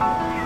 Bye.